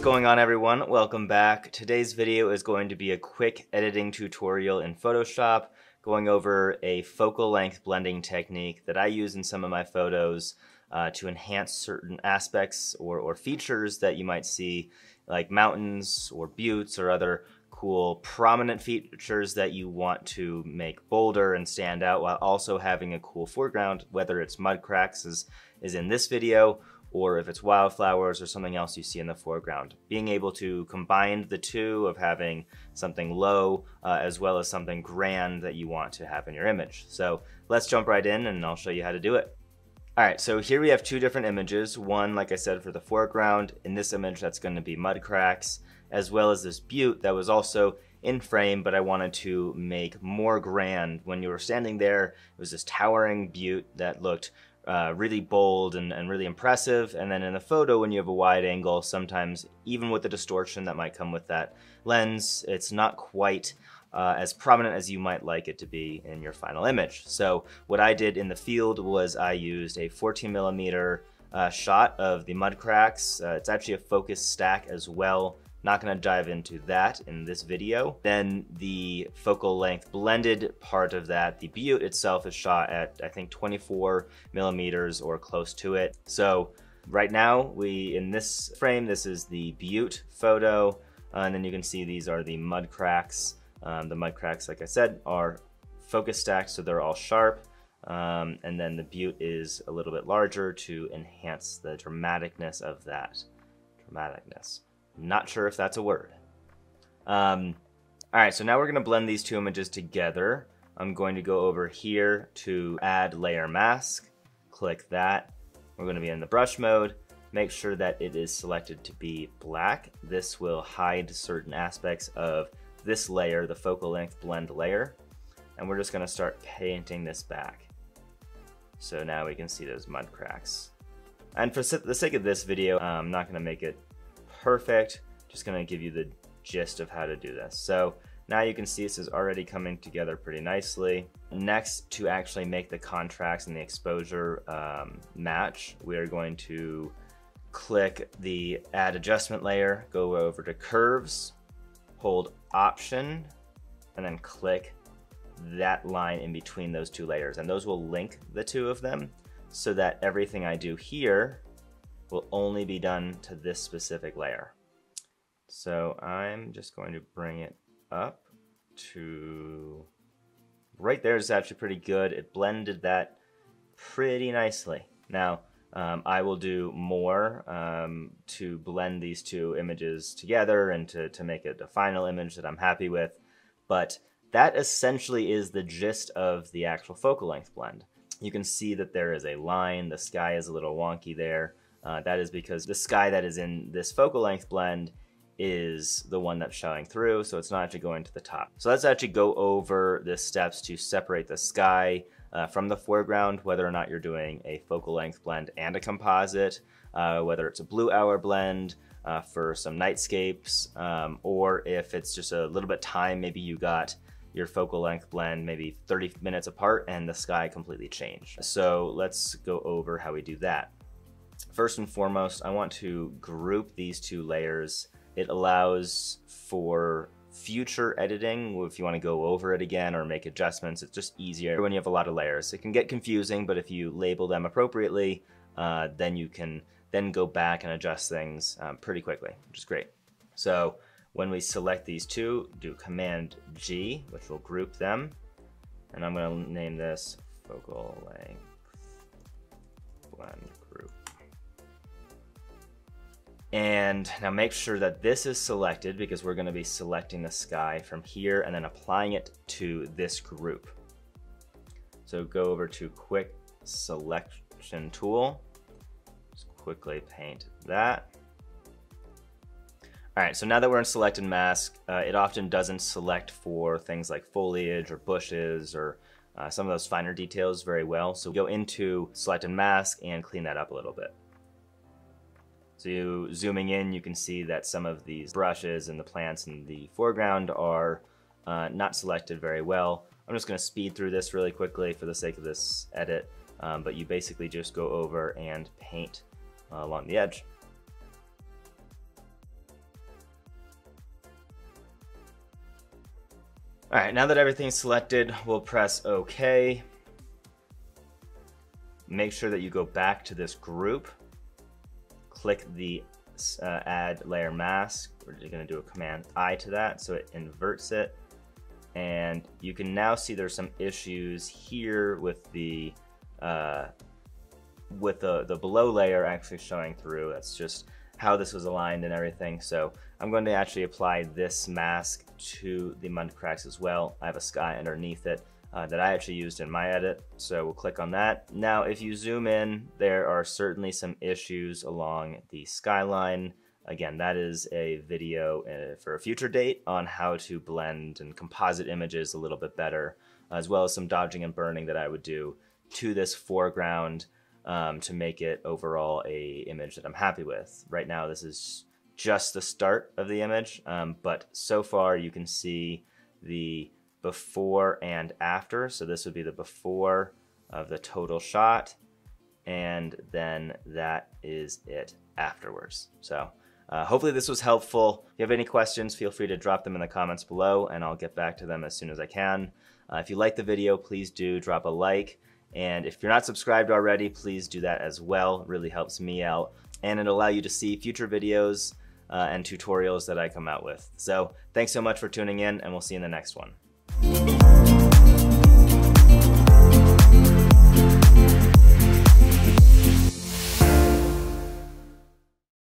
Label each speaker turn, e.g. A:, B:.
A: What's going on everyone? Welcome back. Today's video is going to be a quick editing tutorial in Photoshop going over a focal length blending technique that I use in some of my photos uh, to enhance certain aspects or, or features that you might see like mountains or buttes or other cool prominent features that you want to make bolder and stand out while also having a cool foreground, whether it's mud cracks as is in this video or if it's wildflowers or something else you see in the foreground. Being able to combine the two of having something low uh, as well as something grand that you want to have in your image. So let's jump right in and I'll show you how to do it. Alright, so here we have two different images. One, like I said, for the foreground. In this image, that's going to be mud cracks, as well as this butte that was also in frame, but I wanted to make more grand. When you were standing there, it was this towering butte that looked uh, really bold and, and really impressive. And then in the photo, when you have a wide angle, sometimes even with the distortion that might come with that lens, it's not quite uh, as prominent as you might like it to be in your final image. So what I did in the field was I used a 14 millimeter uh, shot of the mud cracks. Uh, it's actually a focus stack as well not to dive into that in this video. Then the focal length blended part of that, the butte itself is shot at I think 24 millimeters or close to it. So right now we, in this frame, this is the butte photo. Uh, and then you can see these are the mud cracks. Um, the mud cracks, like I said, are focus stacked, so they're all sharp. Um, and then the butte is a little bit larger to enhance the dramaticness of that. Dramaticness. Not sure if that's a word. Um, all right, so now we're going to blend these two images together. I'm going to go over here to add layer mask. Click that. We're going to be in the brush mode. Make sure that it is selected to be black. This will hide certain aspects of this layer, the focal length blend layer. And we're just going to start painting this back. So now we can see those mud cracks. And for the sake of this video, I'm not going to make it perfect. Just gonna give you the gist of how to do this. So now you can see this is already coming together pretty nicely. Next, to actually make the contracts and the exposure um, match, we are going to click the add adjustment layer, go over to curves, hold option, and then click that line in between those two layers. And those will link the two of them so that everything I do here will only be done to this specific layer. So I'm just going to bring it up to right there is actually pretty good. It blended that pretty nicely. Now, um, I will do more um, to blend these two images together and to, to make it a final image that I'm happy with. But that essentially is the gist of the actual focal length blend. You can see that there is a line, the sky is a little wonky there. Uh, that is because the sky that is in this focal length blend is the one that's showing through, so it's not actually going to the top. So let's actually go over the steps to separate the sky uh, from the foreground, whether or not you're doing a focal length blend and a composite, uh, whether it's a blue hour blend uh, for some nightscapes, um, or if it's just a little bit time, maybe you got your focal length blend maybe 30 minutes apart and the sky completely changed. So let's go over how we do that. First and foremost, I want to group these two layers. It allows for future editing if you want to go over it again or make adjustments. It's just easier when you have a lot of layers. It can get confusing, but if you label them appropriately, uh, then you can then go back and adjust things um, pretty quickly, which is great. So when we select these two, do Command G, which will group them. And I'm going to name this focal length blend and now make sure that this is selected because we're gonna be selecting the sky from here and then applying it to this group. So go over to quick selection tool, just quickly paint that. All right, so now that we're in Select and Mask, uh, it often doesn't select for things like foliage or bushes or uh, some of those finer details very well. So go into Select and Mask and clean that up a little bit. So you, zooming in, you can see that some of these brushes and the plants in the foreground are uh, not selected very well. I'm just gonna speed through this really quickly for the sake of this edit, um, but you basically just go over and paint uh, along the edge. All right, now that everything's selected, we'll press okay. Make sure that you go back to this group Click the uh, add layer mask. We're going to do a command I to that so it inverts it. And you can now see there's some issues here with the uh, with the, the below layer actually showing through. That's just how this was aligned and everything. So I'm going to actually apply this mask to the mud cracks as well. I have a sky underneath it uh, that I actually used in my edit. So we'll click on that. Now, if you zoom in, there are certainly some issues along the skyline. Again, that is a video uh, for a future date on how to blend and composite images a little bit better, as well as some dodging and burning that I would do to this foreground um, to make it overall a image that I'm happy with. Right now, this is just the start of the image, um, but so far you can see the before and after. So this would be the before of the total shot, and then that is it afterwards. So uh, hopefully this was helpful. If you have any questions, feel free to drop them in the comments below, and I'll get back to them as soon as I can. Uh, if you like the video, please do drop a like. And if you're not subscribed already, please do that as well. It really helps me out. And it'll allow you to see future videos uh, and tutorials that I come out with. So thanks so much for tuning in, and we'll see you in the next one. Thank you.